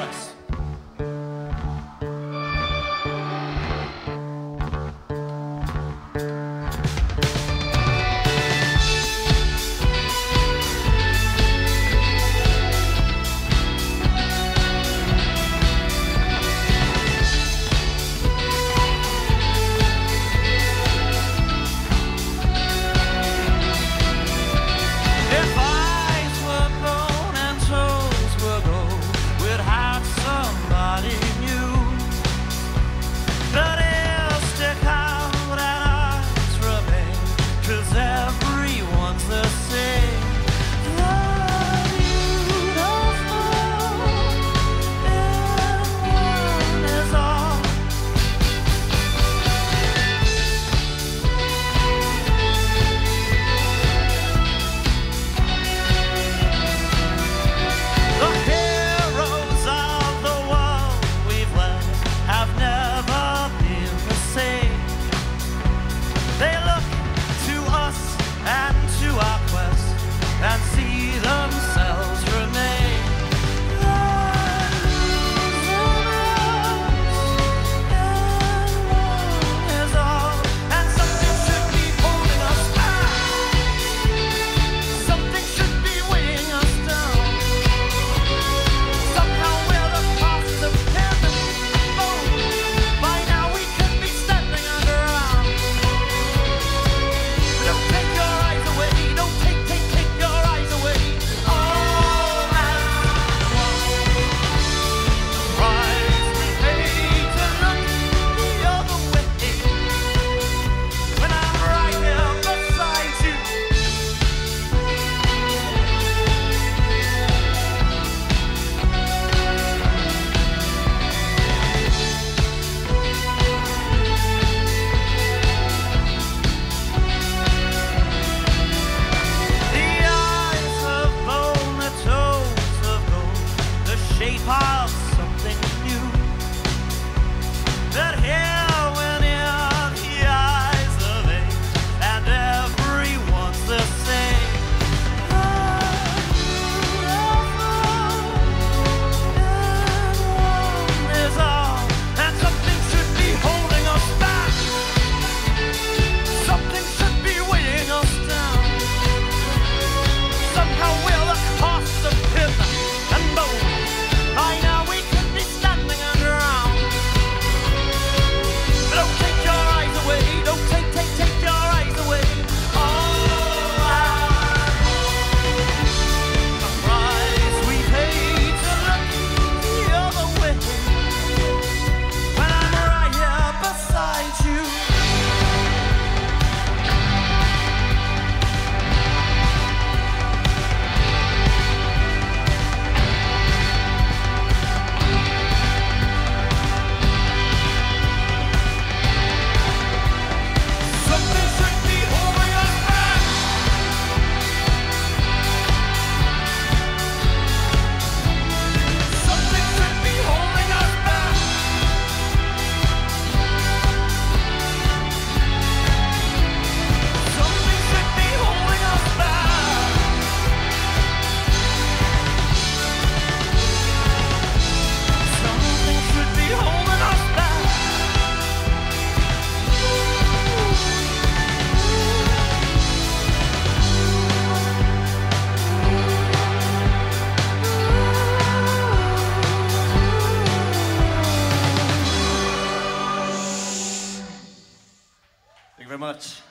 press. very much.